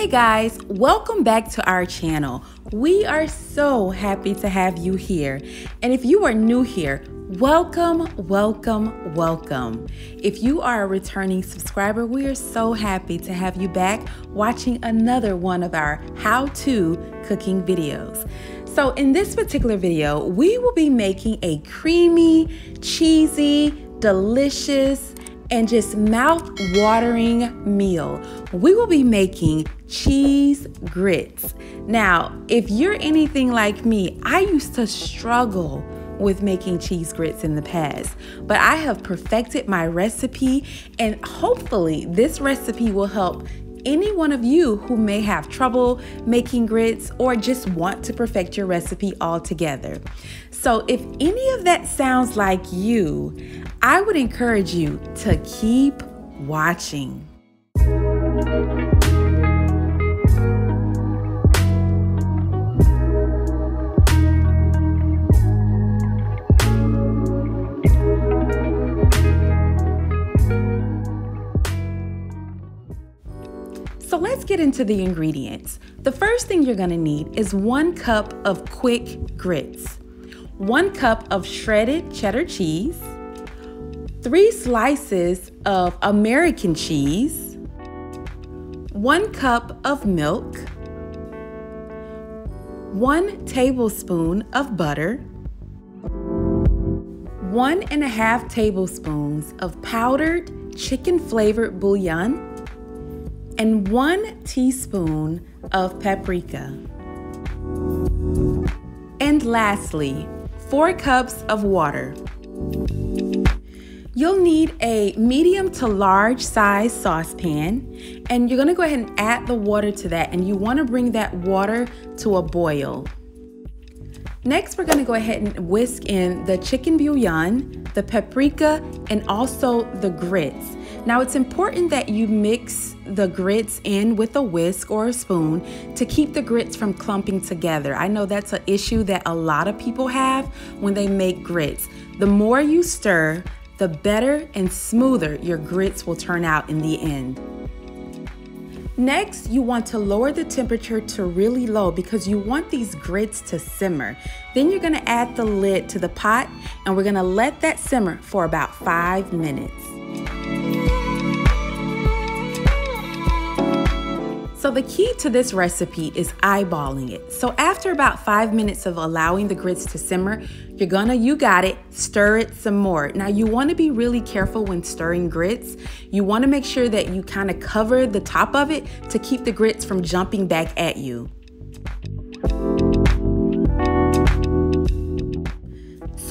Hey guys, welcome back to our channel. We are so happy to have you here. And if you are new here, welcome, welcome, welcome. If you are a returning subscriber, we are so happy to have you back watching another one of our how to cooking videos. So, in this particular video, we will be making a creamy, cheesy, delicious, and just mouth watering meal. We will be making cheese grits. Now, if you're anything like me, I used to struggle with making cheese grits in the past, but I have perfected my recipe, and hopefully, this recipe will help any one of you who may have trouble making grits or just want to perfect your recipe altogether. So, if any of that sounds like you, I would encourage you to keep watching. Let's get into the ingredients. The first thing you're gonna need is one cup of quick grits, one cup of shredded cheddar cheese, three slices of American cheese, one cup of milk, one tablespoon of butter, one and a half tablespoons of powdered chicken flavored bouillon, and one teaspoon of paprika. And lastly, four cups of water. You'll need a medium to large size saucepan, and you're gonna go ahead and add the water to that, and you wanna bring that water to a boil. Next, we're gonna go ahead and whisk in the chicken bouillon, the paprika, and also the grits. Now, it's important that you mix the grits in with a whisk or a spoon to keep the grits from clumping together. I know that's an issue that a lot of people have when they make grits. The more you stir, the better and smoother your grits will turn out in the end. Next, you want to lower the temperature to really low because you want these grits to simmer. Then you're gonna add the lid to the pot and we're gonna let that simmer for about five minutes. So the key to this recipe is eyeballing it. So after about five minutes of allowing the grits to simmer, you're gonna, you got it, stir it some more. Now you wanna be really careful when stirring grits. You wanna make sure that you kind of cover the top of it to keep the grits from jumping back at you.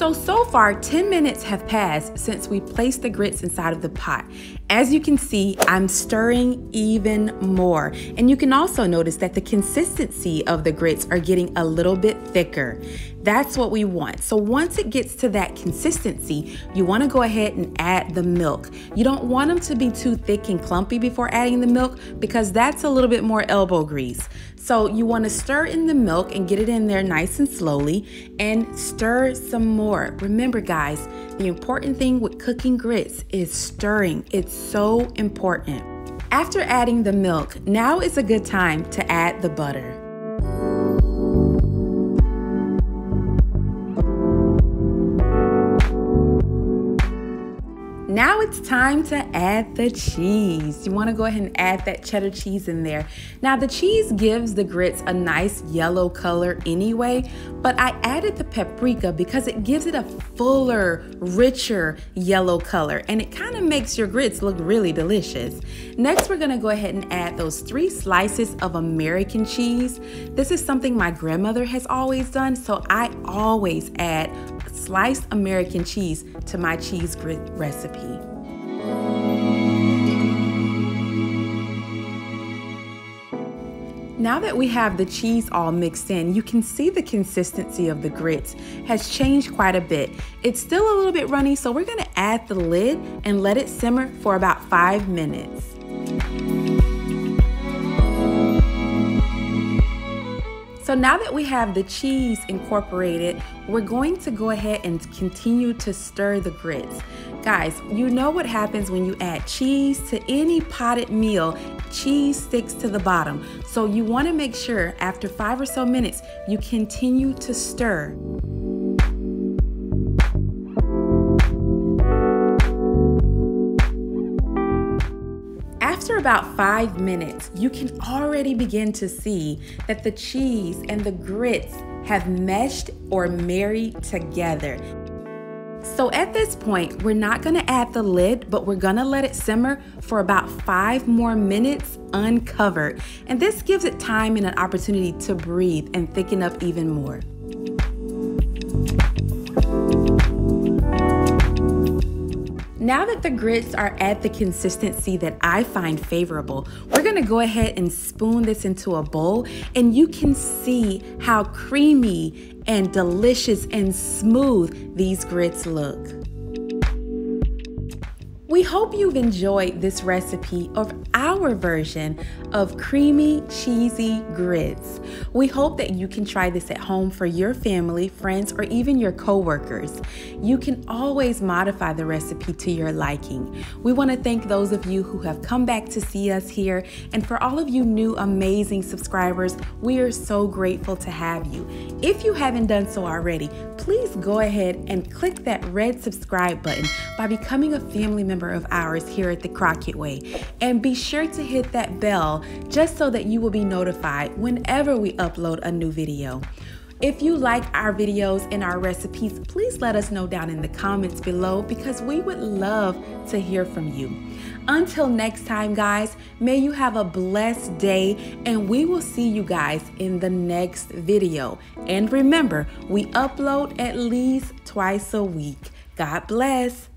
So, so far 10 minutes have passed since we placed the grits inside of the pot. As you can see, I'm stirring even more. And you can also notice that the consistency of the grits are getting a little bit thicker. That's what we want. So once it gets to that consistency, you wanna go ahead and add the milk. You don't want them to be too thick and clumpy before adding the milk because that's a little bit more elbow grease. So you want to stir in the milk and get it in there nice and slowly and stir some more. Remember guys, the important thing with cooking grits is stirring. It's so important. After adding the milk, now is a good time to add the butter. Now it's time to add the cheese. You wanna go ahead and add that cheddar cheese in there. Now the cheese gives the grits a nice yellow color anyway, but I added the paprika because it gives it a fuller, richer yellow color and it kind of makes your grits look really delicious. Next, we're gonna go ahead and add those three slices of American cheese. This is something my grandmother has always done, so I always add sliced American cheese to my cheese grit recipe. Now that we have the cheese all mixed in, you can see the consistency of the grits has changed quite a bit. It's still a little bit runny, so we're gonna add the lid and let it simmer for about five minutes. So now that we have the cheese incorporated, we're going to go ahead and continue to stir the grits. Guys, you know what happens when you add cheese to any potted meal, cheese sticks to the bottom. So you want to make sure after five or so minutes, you continue to stir. About five minutes, you can already begin to see that the cheese and the grits have meshed or married together. So at this point, we're not gonna add the lid, but we're gonna let it simmer for about five more minutes uncovered. And this gives it time and an opportunity to breathe and thicken up even more. Now that the grits are at the consistency that I find favorable, we're gonna go ahead and spoon this into a bowl and you can see how creamy and delicious and smooth these grits look. We hope you've enjoyed this recipe of our version of creamy, cheesy grits. We hope that you can try this at home for your family, friends, or even your coworkers. You can always modify the recipe to your liking. We want to thank those of you who have come back to see us here, and for all of you new amazing subscribers, we are so grateful to have you. If you haven't done so already, please go ahead and click that red subscribe button by becoming a family member of ours here at the Crockett Way. And be sure to hit that just so that you will be notified whenever we upload a new video. If you like our videos and our recipes, please let us know down in the comments below because we would love to hear from you. Until next time, guys, may you have a blessed day and we will see you guys in the next video. And remember, we upload at least twice a week. God bless.